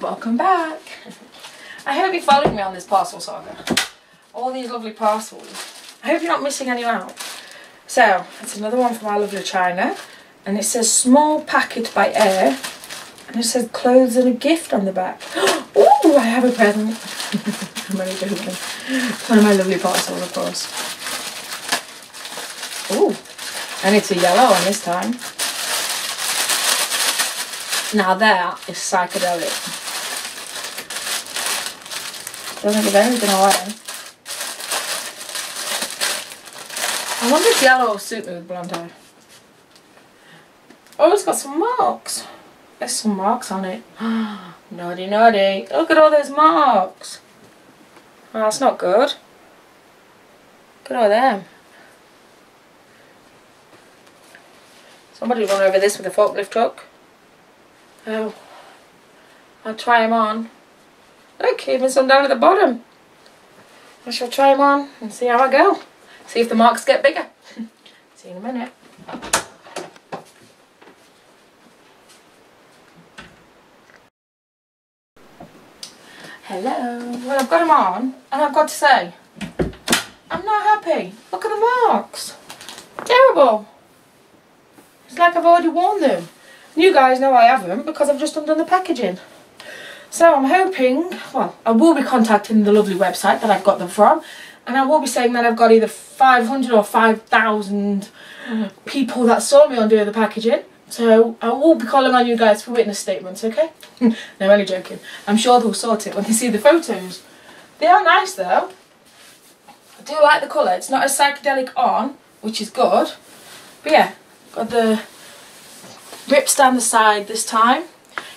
welcome back. I hope you're following me on this parcel saga. All these lovely parcels. I hope you're not missing any out. So, it's another one from our lovely China. And it says small packet by air. And it says clothes and a gift on the back. Oh, I have a present. I'm only joking. One of my lovely parcels, of course. Oh, and it's a yellow one this time. Now that is psychedelic. Doesn't give anything away. I wonder if yellow will suit me with blonde hair. Oh, it's got some marks. There's some marks on it. naughty, naughty. Look at all those marks. Oh, that's not good. Look at all them. Somebody run over this with a forklift truck. Oh. I'll try them on. Look, even some down at the bottom. I shall try them on and see how I go. See if the marks get bigger. see you in a minute. Hello. Well, I've got them on, and I've got to say, I'm not happy. Look at the marks. Terrible. It's like I've already worn them. And you guys know I haven't because I've just undone the packaging. So I'm hoping, well, I will be contacting the lovely website that I've got them from, and I will be saying that I've got either 500 or 5,000 people that saw me on doing the packaging. So I will be calling on you guys for witness statements, okay? no, I'm only joking. I'm sure they'll sort it when they see the photos. They are nice though. I do like the colour. It's not as psychedelic on, which is good. But yeah, got the rips down the side this time.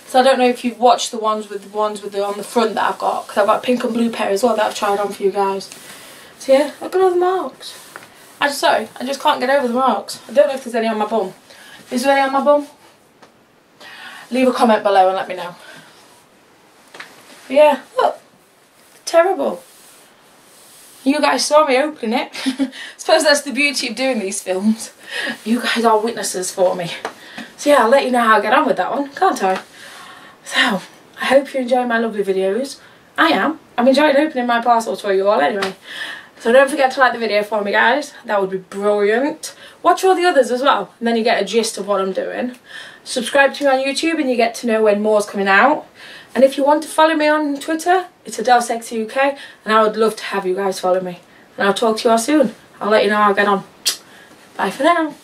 So I don't know if you've watched the ones with the ones with the on the front that I've got, because I've got pink and blue pair as well that I've tried on for you guys. So yeah, look at all the marks. I just sorry, I just can't get over the marks. I don't know if there's any on my bum. Is there any on my bum? Leave a comment below and let me know. But yeah, look, terrible. You guys saw me opening it. I suppose that's the beauty of doing these films. You guys are witnesses for me. So yeah, I'll let you know how I get on with that one, can't I? So, I hope you enjoy my lovely videos. I am. I'm enjoying opening my parcels for you all anyway. So don't forget to like the video for me guys, that would be brilliant. Watch all the others as well, and then you get a gist of what I'm doing. Subscribe to me on YouTube and you get to know when more's coming out. And if you want to follow me on Twitter, it's Adele Sexy UK, and I would love to have you guys follow me. And I'll talk to you all soon. I'll let you know how I get on. Bye for now.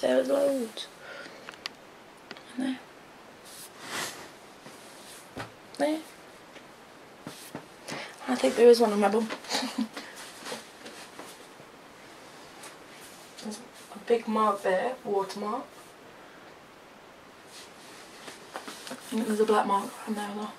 There was loads. And there. There. I think there is one on my bum. There's a big mark there, watermark. I think there's a black mark on there well.